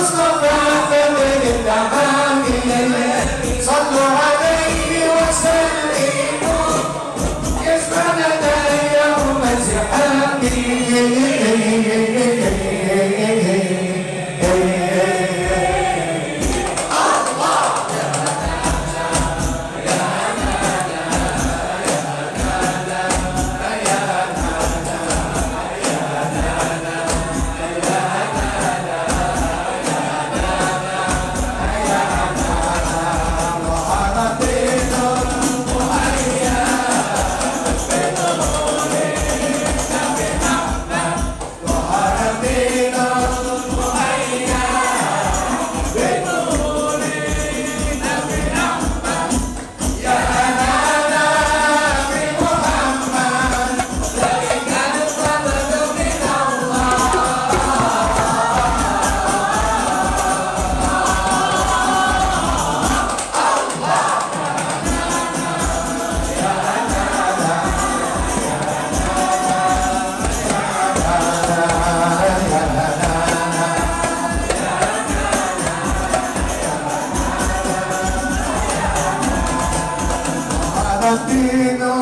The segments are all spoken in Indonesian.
Mustafa, the Αθήνα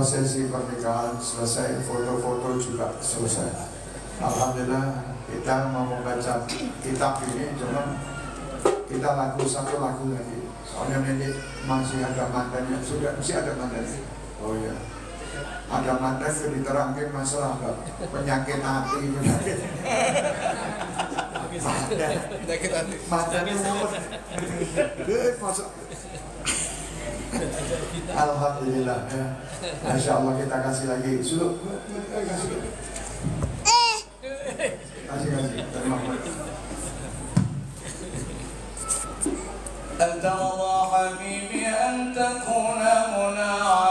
prosesi pernikahan selesai, foto-foto juga selesai. Alhamdulillah kita mau membaca kitab ini cuma kita lagu satu lagu lagi. Soalnya ini masih ada mantannya, sudah masih ada mantannya. Oh ya, ada mantan yang diterangkan masalah apa? penyakit hati, penyakit mantan, mantan. Eh, masa Alhamdulillah ya. Masya Allah kita kasih lagi. Sudah, eh, kasih. Kasih kasih. Terima kasih. أنت رضا حبيبي أن تكون منعما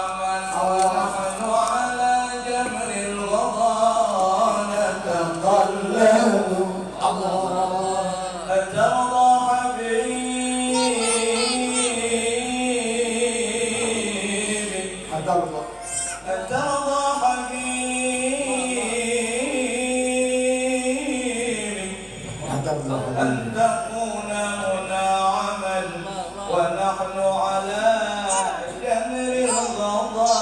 ترضى ترضى حبيبي أن تكون هنا عمل ونحن على جمر الرضا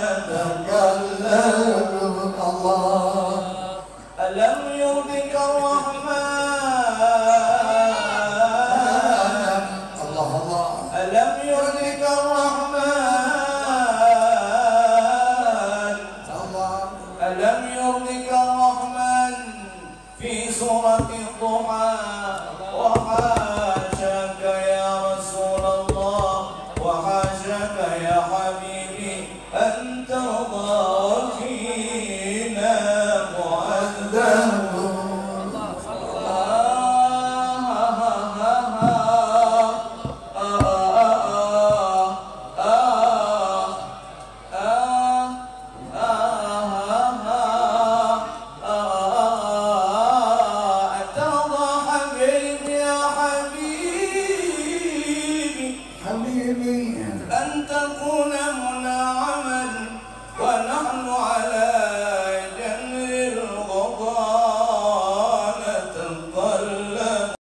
نتكلم الله ألم يرضك الرحمن؟ الله الله. ألم يرضك الرحمن؟ سورة الضحى وحامد